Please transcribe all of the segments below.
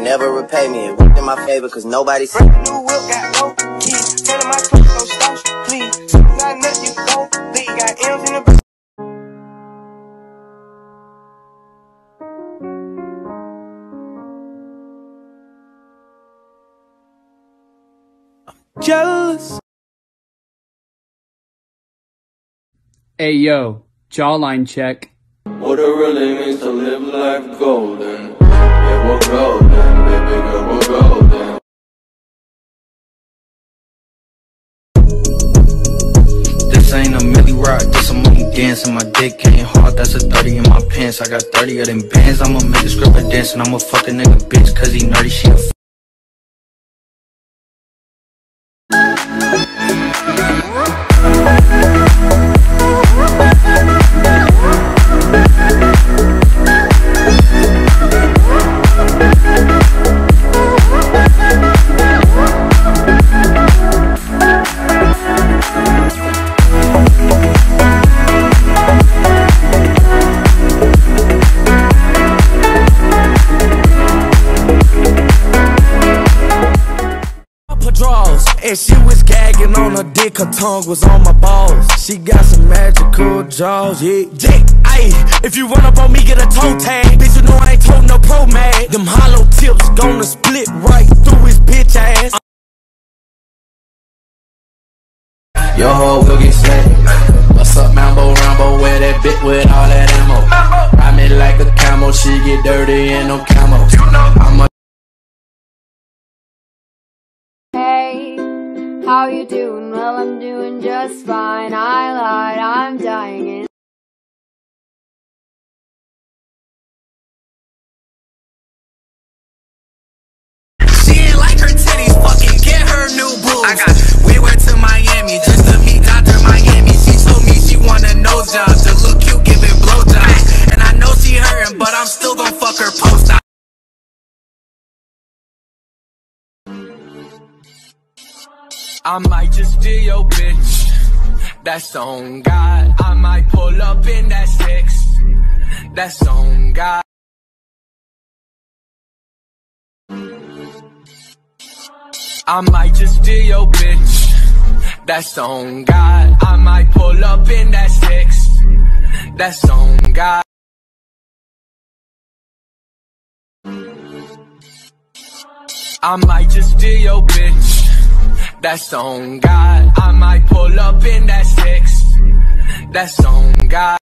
they never repay me. It worked in my favor, cause nobody said. New whip got low key. Tell my clothes go stash, please. Got nothing you go. Lee got M's in the jealous. Hey yo, jawline check. What it really means to live life golden. Golden, baby girl, golden. This ain't a milli rock, this a monkey dance And my dick. Ain't hard, that's a 30 in my pants. I got 30 of them bands, I'ma make a stripper dance And I'ma fuck a nigga bitch, cause he nerdy, she a and she was gagging on her dick, her tongue was on my balls. She got some magical jaws, yeah. Dick, ayy, if you run up on me, get a toe tag. Bitch, you know I ain't told no pro mag. Them hollow tips gonna split right through his bitch ass. Your hoe will get slapped. What's up, Mambo Rambo? Where that bit with all that ammo? I mean like a camel, she get dirty in no camo. I'm a how you doing? Well, I'm doing just fine. I lied, I'm dying I might just steal your bitch. That's on God. I might pull up in that six. That's on God. I might just steal your bitch. That's on God. I might pull up in that six. That's on God. I might just steal your bitch. That's on God. I might pull up in that six. That's on God.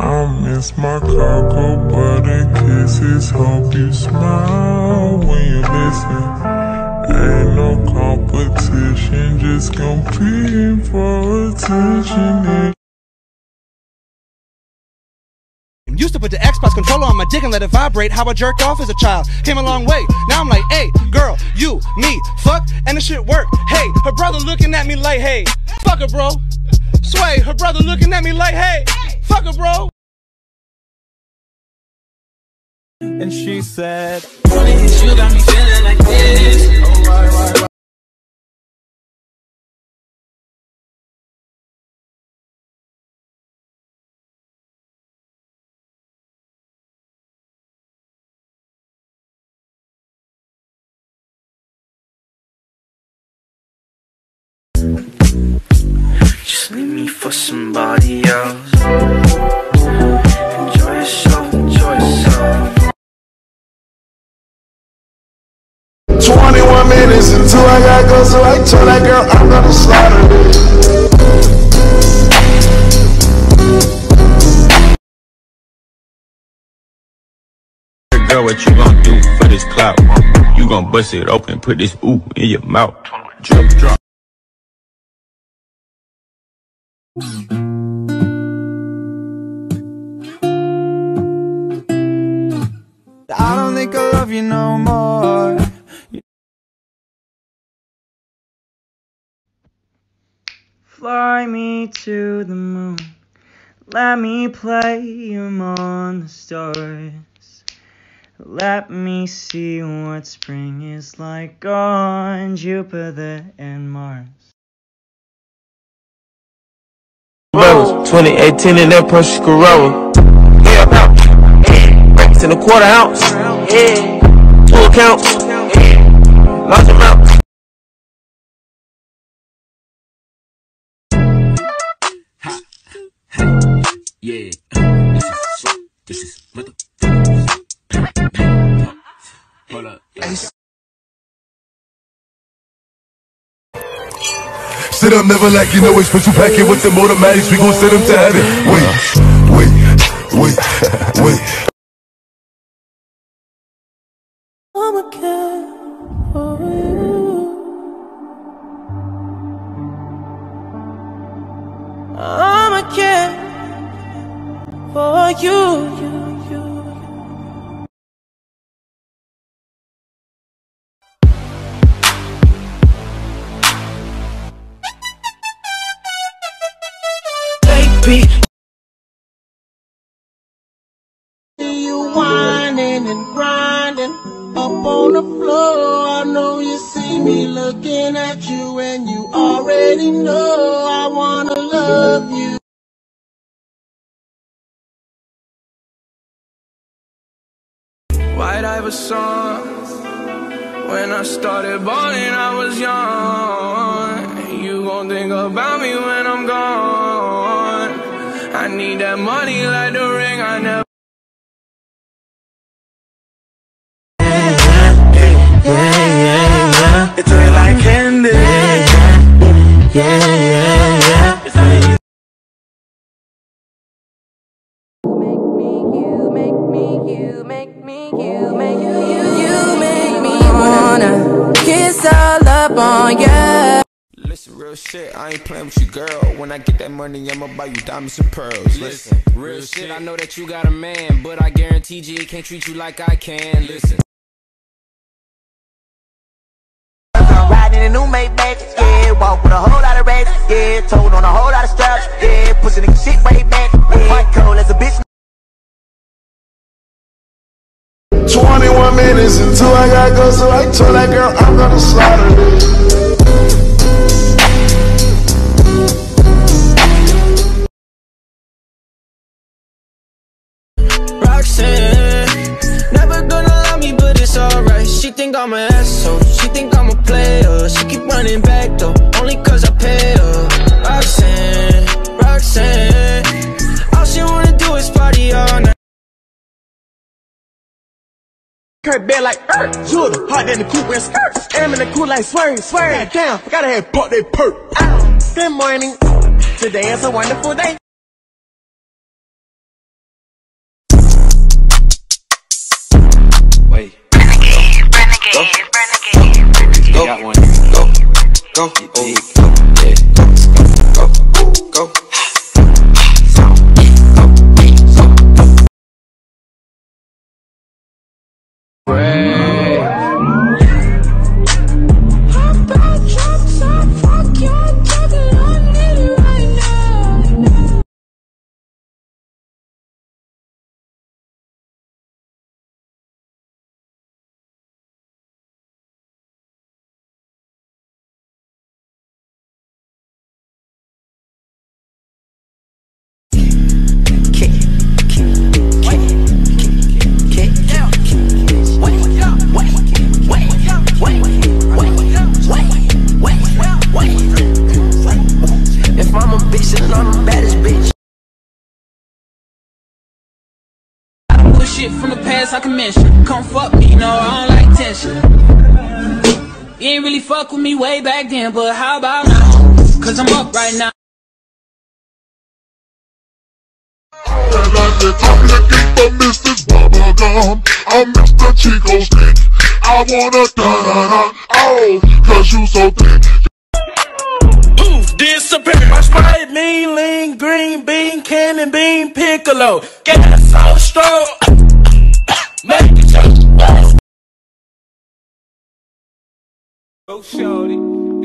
I miss my cocoa butter kisses. Hope you smile when you listen. Ain't no competition, just competing for attention. Used to put the Xbox controller on my dick and let it vibrate. How I jerked off as a child. Came a long way. Now I'm like, hey, girl, you, me, fuck, and the shit worked. Hey, her brother looking at me like, hey, fuck her, bro. Sway, her brother looking at me like, hey, fuck her, bro. And she said, You got me feeling like this. Leave somebody else. Enjoy yourself, enjoy yourself. 21 minutes until I gotta go, so I told that girl I'm gonna slaughter Girl, what you gon' do for this clout? You gon' bust it open, put this ooh in your mouth. Drip, drop. I don't think I love you no more. Fly me to the moon. Let me play among the stars. Let me see what spring is like on Jupiter and Mars. Brothers, 2018 in that Porsche Corolla. Yeah, in a quarter ounce. Yeah. Two accounts. Yeah. Large amount. Sit up, never like you know it's special packet with the automatics. We gon' send them to heaven. Wait, wait, wait, wait. I'ma care for you. I'ma care for you, you, you. Already know I wanna love you. White Iverson. When I started balling, I was young. You gon' think about me when I'm gone. I need that money like the ring I never. Up on ya. Listen, real shit, I ain't playing with you, girl. When I get that money, I'ma buy you diamonds and pearls. Listen, Real shit, I know that you got a man, but I guarantee G can't treat you like I can. Listen. I'm riding in a new Maybach, yeah. Walk with a whole lot of racks, yeah. Told on a whole lot of straps, yeah. Pussy nigga shit way back, yeah. White cold as a bitch. 21 minutes until I gotta go, so I told that girl I'm gonna slaughter it. Never gonna love me, but it's alright. She think I'm an asshole, she think I'm a player. She keep running back though, only cause I pay her. Roxanne, Roxanne, all she wanna do is party all night. Kurt bed like er, Judah, hot in the coupe and skirts. Am in the cool like swerve, swerve. Damn, gotta have pop that perk. Ah, Good morning, today is a wonderful day. Wait. Go. Go. Got one. Go. Go. Oh. Yeah. Go. Go. Go. Shit from the past I can mention. Come fuck me, no, I don't like tension. You ain't really fuck with me way back then, but how about now? Cause I'm up right now. I'm Mr. Chico Stick. I wanna da da da. Oh, cause you so thick. Disappear. My sprite, lean, green bean, cannon bean, piccolo. Gas so strong. Make it Oh, shorty,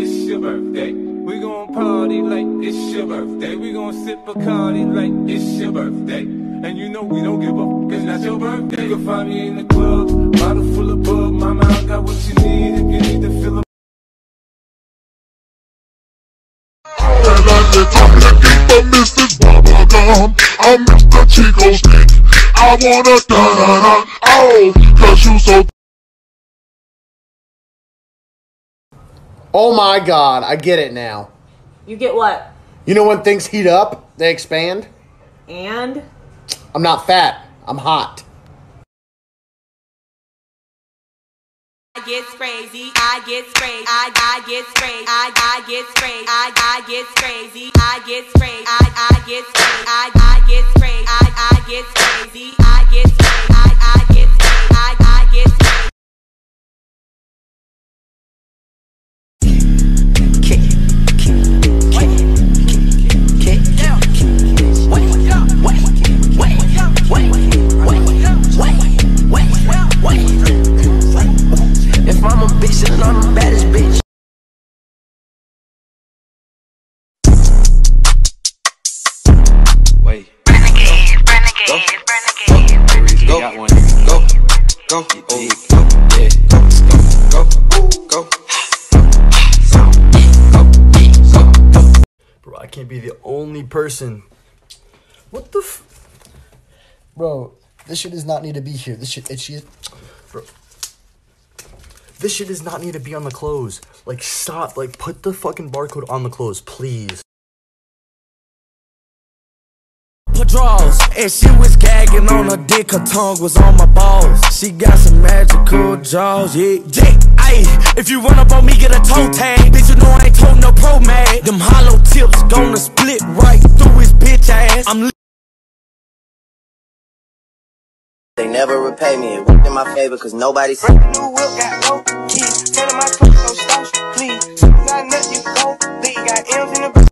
it's your birthday. We gon' party like it's your birthday. We gon' sip a Bacardi like it's your birthday. And you know we don't give up, cause that's your birthday. You can find me in the club, bottle full of bug. Mama, I got what you need if you need to fill up. Chico Stick. I I wanna da da da, oh, cause you so Oh my god, I get it now. You get what? You know when things heat up, they expand? And? I'm not fat, I'm hot. I get crazy, I get crazy, I, I get crazy, I, I get crazy, I, I get crazy, I get crazy, I, I get crazy, I, I get crazy, I, go, oh, yeah, go, go, go, go. Bro, I can't be the only person. What the f- Bro, this shit does not need to be here. This shit, it shit. Bro. This shit does not need to be on the clothes. Like, stop. Like, put the fucking barcode on the clothes, please. Her drawers And she was gagging on her dick, her tongue was on my balls She got some magical jaws, yeah, yeah, ayy If you run up on me, get a toe tag Bitch, you know I ain't told no pro mag Them hollow tips gonna split right through his bitch ass I'm They never repay me. It worked in my favor cause nobody said. New whip got no keys. Tell my clothes so stash, please. Got nothing you go, leave. Got M's in the